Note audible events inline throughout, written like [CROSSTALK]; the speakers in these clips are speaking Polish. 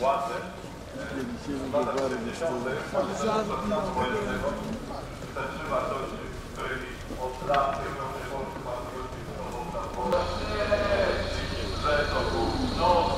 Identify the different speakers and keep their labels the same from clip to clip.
Speaker 1: władzy. E, w latach 70. wojennego te trzy wartości, którymi od lat kierują się polscy patriotyzm, że to gówno nie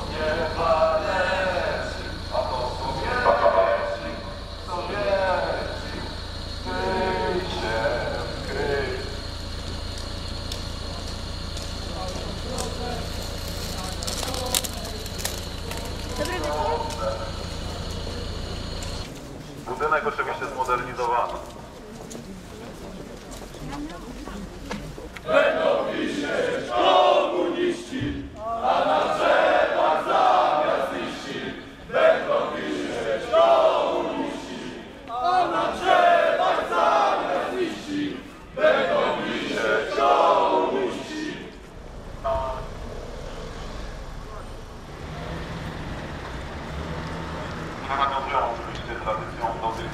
Speaker 1: Nie nawiązują oczywiście tradycją do tych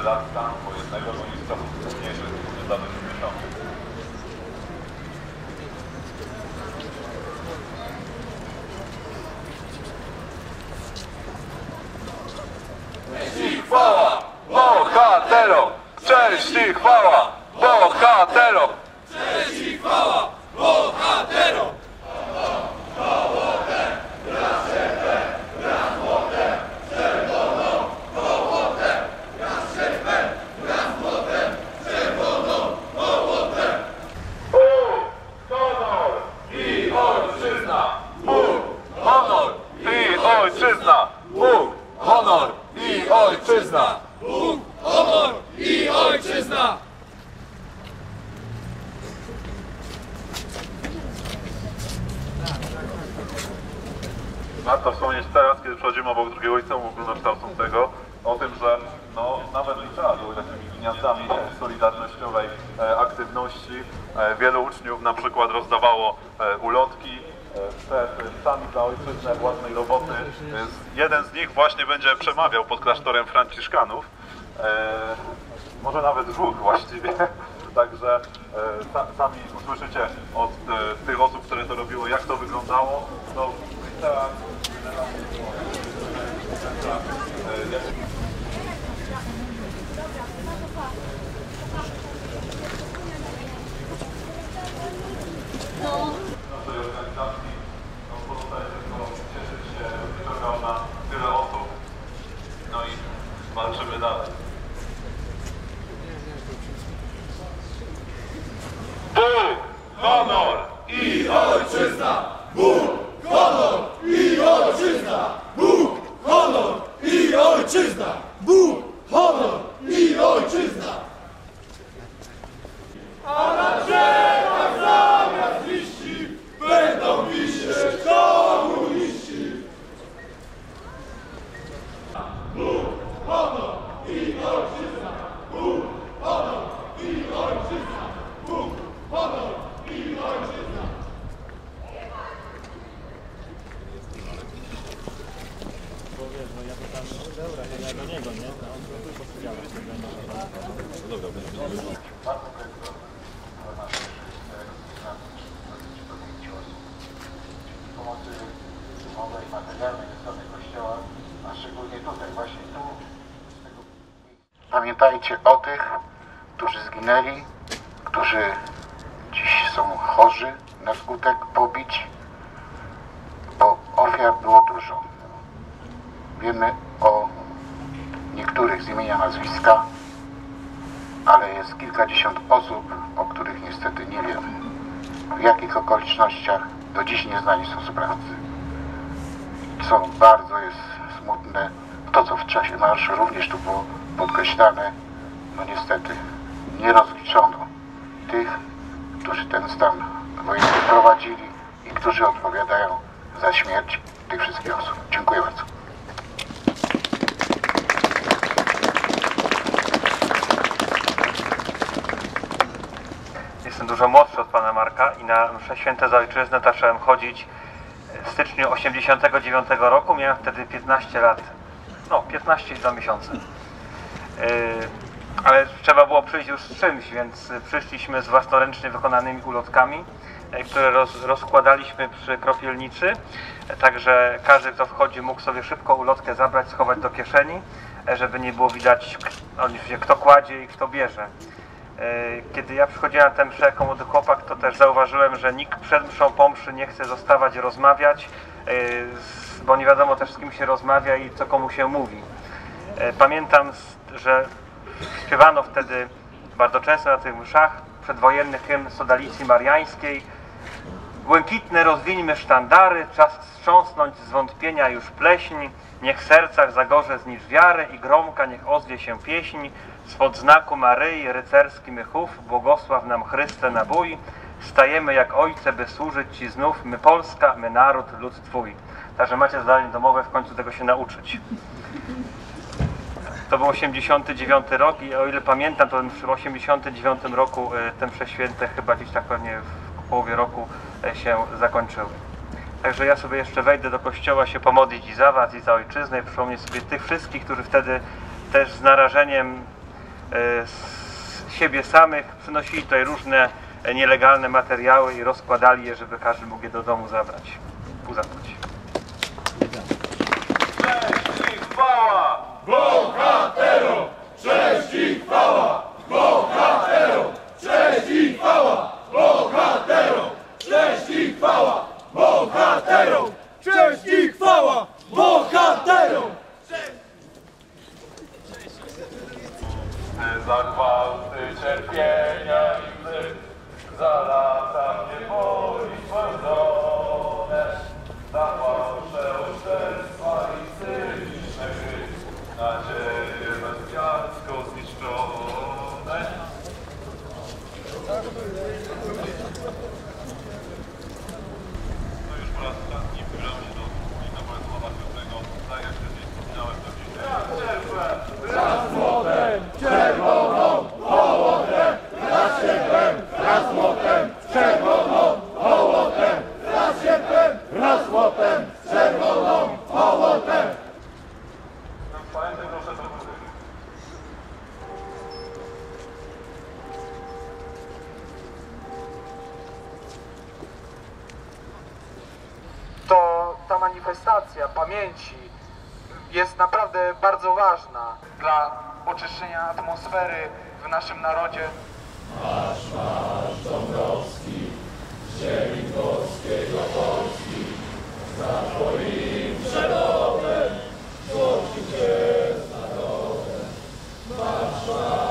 Speaker 1: e, lat stanu wojennego, bo jest czasów późniejszych, z lat 80. Chwała bohaterom! Cześć i chwała bohaterom! Honor i ojczyzna! Bóg, honor i ojczyzna! Bóg, honor i ojczyzna!
Speaker 2: Honor i ojczyzna!
Speaker 1: Warto wspomnieć teraz, kiedy przechodzimy obok drugiego liceum ogólnokształcącego, o tym, że no, nawet licealią takimi gniazdami solidarnościowej e, aktywności e, wielu uczniów na przykład rozdawało e, ulotki przed psami dla ojczyzny własnej roboty. Jeden z nich właśnie będzie przemawiał pod klasztorem Franciszkanów. Może nawet dwóch właściwie. [LAUGHS] Także sa, sami usłyszycie od tych osób, które to robiły, jak to wyglądało. No, honor i
Speaker 2: Ojczyzna! Bóg! Honor i ojczyzna! Bóg! Honor i ojczyzna! Bóg! Honor i ojczyzna! A na drzewach zamiast liści będą wisieć komuniści! Bóg! Honor i ojczyzna! Bóg! Honor i ojczyzna! Bóg! Honor i ojczyzna!
Speaker 3: Pomocy materialnej ze strony Kościoła, a szczególnie tutaj, właśnie tu. Pamiętajcie o tych, którzy zginęli, którzy dziś są chorzy na skutek pobić, bo ofiar było dużo. Wiemy o niektórych z imienia nazwiska, ale jest kilkadziesiąt osób, o których niestety nie wiemy. W jakich okolicznościach do dziś nie znani są sprawcy. Co bardzo jest smutne, to co w czasie marszu również tu było podkreślane, no niestety nie rozliczono tych, którzy ten stan wojenny prowadzili i którzy odpowiadają za śmierć tych wszystkich osób. Dziękuję bardzo.
Speaker 4: Dużo młodszy od pana Marka i na msze święte za ojczyznę zacząłem chodzić w styczniu 89 roku. Miałem wtedy 15 lat. No, 15 i 2 miesiące. Ale trzeba było przyjść już z czymś, więc przyszliśmy z własnoręcznie wykonanymi ulotkami, yy, które roz, rozkładaliśmy przy kropielnicy. Także każdy, kto wchodzi, mógł sobie szybko ulotkę zabrać, schować do kieszeni, żeby nie było widać, no, kto kładzie i kto bierze. E, Kiedy ja przychodziłem na tę mszę jako młody chłopak, to też zauważyłem, że nikt przed mszą po mszy nie chce zostawać rozmawiać, e, bo nie wiadomo też z kim się rozmawia i co komu się mówi. E, Pamiętam, że śpiewano wtedy bardzo często na tych mszach przedwojenny hymn Sodalicji Mariańskiej. Błękitne rozwieńmy sztandary, czas wstrząsnąć z już pleśń. Niech w sercach zagorze znicz wiarę i gromka niech ozwie się pieśń. Spod znaku Maryi rycerski mychów, błogosław nam Chryste na bój. Stajemy jak ojce, by służyć Ci znów, my Polska, my naród, lud Twój. Także macie zadanie domowe w końcu tego się nauczyć. To był 89 rok i o ile pamiętam, to w 89 roku e, te msze święte chyba gdzieś tak pewnie w połowie roku e, się zakończyły. Także ja sobie jeszcze wejdę do kościoła się pomodlić i za Was, i za ojczyznę, i przypomnieć sobie tych wszystkich, którzy wtedy też z narażeniem e, z siebie samych przynosili tutaj różne e, nielegalne materiały i rozkładali je, żeby każdy mógł je do domu zabrać, uzabrać.
Speaker 1: Cześć i chwała!
Speaker 2: Bohaterom! Cześć i chwała! Bohaterom! Cześć i chwała! Bohaterom! Cześć i chwała! Bohaterom! Cześć i chwała! Bohaterom!
Speaker 1: Za gwałty cierpienia
Speaker 5: jest naprawdę bardzo ważna dla oczyszczenia atmosfery w naszym narodzie.
Speaker 2: Marsz, marsz Dąbrowski, ziemi polskiego Polski, za twoim przewodem, złożył się z narodem. Marsz, marsz.